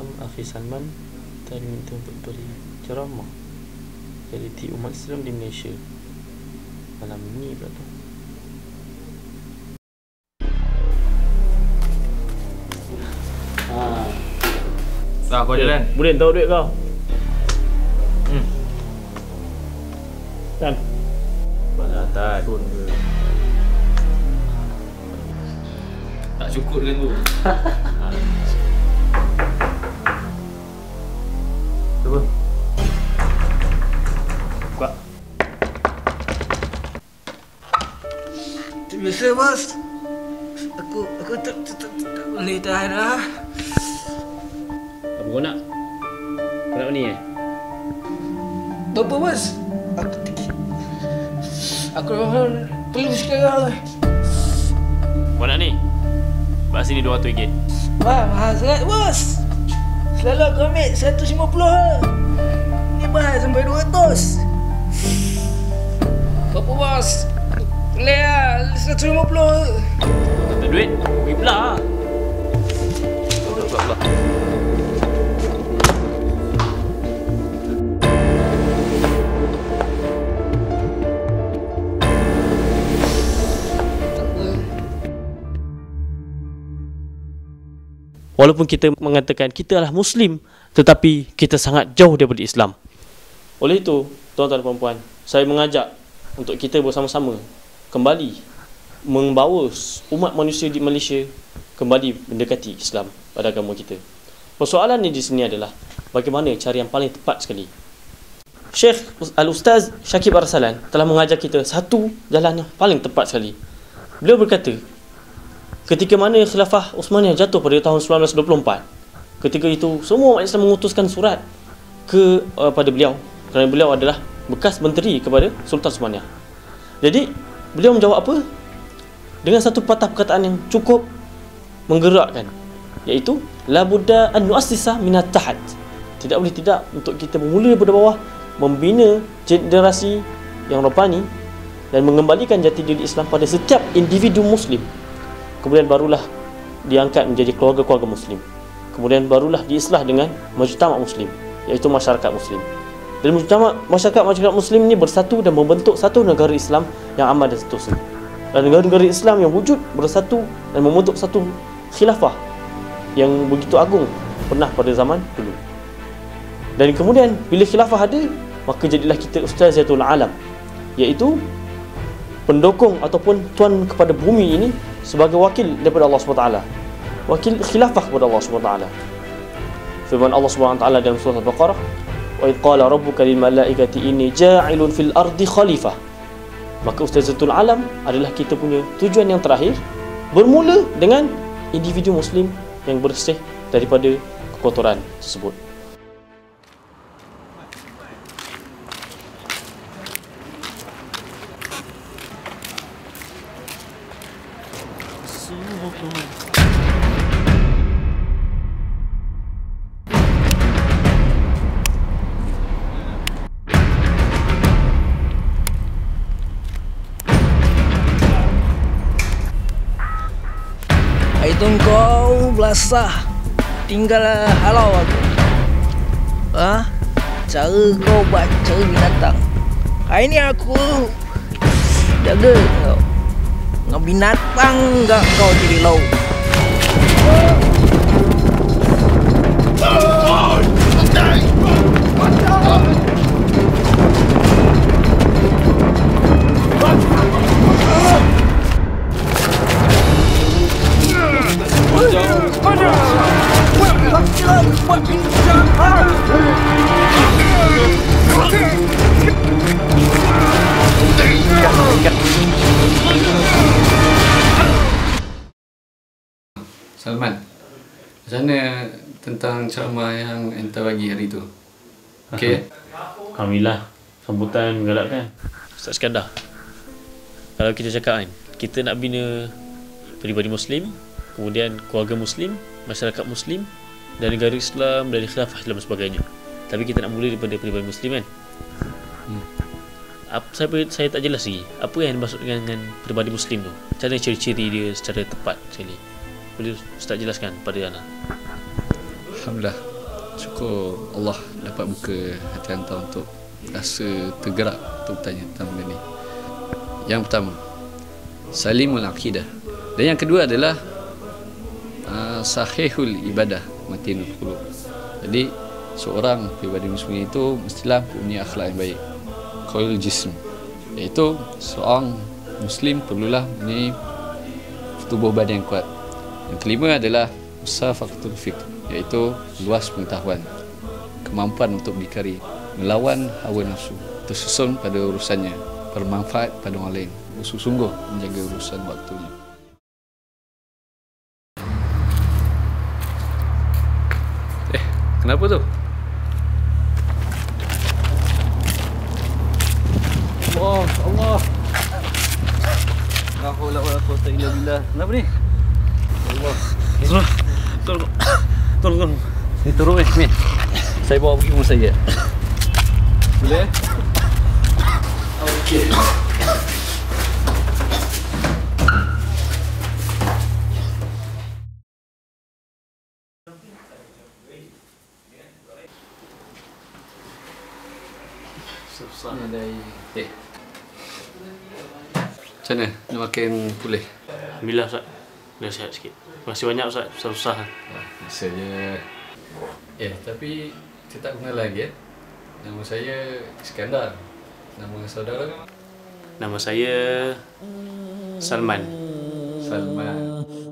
Salam Akhi Salman Tadi minta untuk beri ceramah Realiti umat Islam di Malaysia Malam ni pula tu Ha. Dah kau jalan. Boleh tahu duit kau? Hmm. Kan? Dah tak. Tak cukup dengan tu. Cuba. Buka. Biasa bos. Aku aku tak tak tak, tak boleh tahan lah. Apa kau nak? Kau nak ni eh? Apa bos? Aku aku perlu sekarang. Kau nak ni? Bawa sini RM200 Wah, mahal sangat bos. Selalu aku ambil 150 lah. Ni mahal sampai 200. Apa bos? Boleh lah, 150 Tak ada duit? Pergi belah Walaupun kita mengatakan kita adalah Muslim Tetapi kita sangat jauh daripada Islam. Oleh itu, tuan-tuan dan puan-puan Saya mengajak untuk kita bersama-sama Kembali Membawa umat manusia di Malaysia Kembali mendekati Islam pada agama kita. Persoalan di sini adalah Bagaimana cara yang paling tepat sekali. Syekh Al-Ustaz Syakib Arsalan Telah mengajar kita satu jalan yang paling tepat sekali. Beliau berkata ketika mana khilafah Uthmaniyah jatuh pada tahun 1924 ketika itu semua umat Islam mengutuskan surat ke uh, pada beliau. Kerana beliau adalah bekas menteri kepada Sultan Uthmaniyah jadi beliau menjawab apa? Dengan satu patah perkataan yang cukup menggerakkan iaitu la budda an nuassisa min tahat. Tidak boleh tidak untuk kita bermula daripada bawah membina generasi yang rohani dan mengembalikan jati diri Islam pada setiap individu muslim kemudian barulah diangkat menjadi keluarga-keluarga muslim. Kemudian barulah diislah dengan mujtama muslim iaitu masyarakat muslim. Dan mujtama masyarakat masyarakat muslim ini bersatu dan membentuk satu negara Islam yang aman dan seterusnya. Dan negara-negara Islam yang wujud bersatu dan membentuk satu khilafah yang begitu agung pernah pada zaman dulu. Dan kemudian bila khilafah ada maka jadilah kita ustazatul alam iaitu pendukung ataupun tuan kepada bumi ini sebagai wakil daripada Allah SWT wakil khilafah kepada Allah SWT firman Allah SWT dalam surah Al-Baqarah wa idh qala rabbuka lil malaikati inni ja'ilun fil ardi khalifah maka ustazatul alam adalah kita punya tujuan yang terakhir bermula dengan individu muslim yang bersih daripada kekotoran tersebut Itu kau belasah. Tinggal halau aku. Ha? Cara kau baca binatang. Hari ni aku. Jaga kau Dengan binatang gak kau jadi lau Salman. Macam mana tentang ceramah yang enta bagi hari tu? Okey. Alhamdulillah sambutan menggalakkan. Ustaz Skandar. Kalau kita cakap kan, kita nak bina peribadi muslim, kemudian keluarga muslim, masyarakat muslim dan negara Islam dari khilafah Islam dan sebagainya. Tapi kita nak mula daripada peribadi muslim kan. Hmm. Apa, saya, saya tak jelas lagi Apa yang dimaksud dengan, dengan peribadi muslim tu Macam mana ciri-ciri dia secara tepat sekali Boleh Ustaz jelaskan pada Ana Alhamdulillah. Syukur Allah dapat buka hati anta untuk rasa tergerak untuk bertanya tentang benda ni. Yang pertama, salimul akidah. Dan yang kedua adalah uh, sahihul ibadah matinul qulub. Jadi seorang pribadi muslim itu mestilah punya akhlak yang baik. Qaul jism. Iaitu seorang muslim perlulah mempunyai tubuh badan yang kuat. Yang kelima adalah musafaqatul fiqh iaitu luas pengetahuan kemampuan untuk berdikari melawan hawa nafsu tersusun pada urusannya bermanfaat pada orang lain sungguh menjaga urusan waktunya. Eh kenapa tu Allah, Allah. La haula wala quwwata illa billah. Kenapa ni? Allah. Tolong Tolong Tolong. Tolong Ni turun ni, ni. Saya bawa pergi rumah saya. Boleh? susah ni dari eh. Macam mana nak makin pulih? Alhamdulillah Ustaz Dah sihat sikit. Terima kasih banyak Ustaz. Susah-susah. Biasa je Eh tapi Saya tak kenal lagi eh. Nama saya Iskandar. Nama saudara? Nama saya Salman. Salman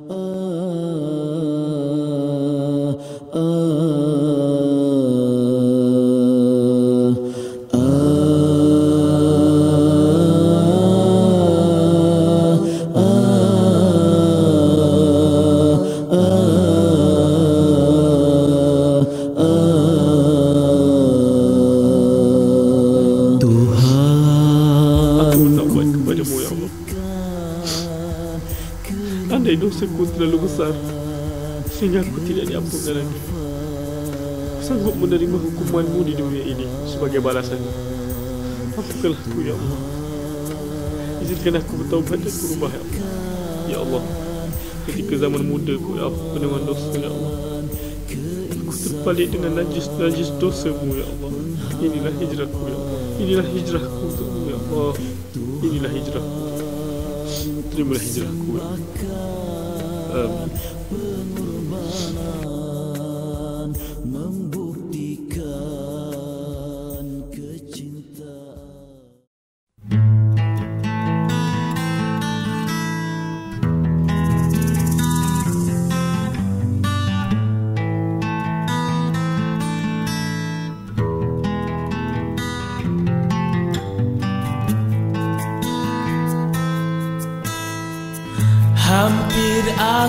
kepadamu ya Allah Andai dosaku terlalu besar Sehingga aku tidak diampunkan lagi sanggup menerima hukumanmu di dunia ini Sebagai balasan. Ampunkanlah aku ya Allah? Izinkan aku bertaubat dan berubah ya Allah. Ya Allah Ketika zaman muda ku ya Allah Dengan dosa ya Allah. Aku terbalik dengan najis-najis dosamu ya Allah. Inilah hijrahku ya Allah. Inilah hijrahku untukmu ya Allah Inilah hijrahku Terimalah ya Allah Amin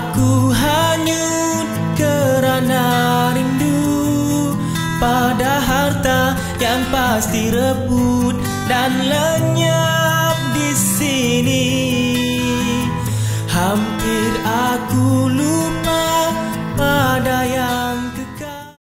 aku hanyut kerana rindu pada harta yang pasti rebut dan lenyap di sini.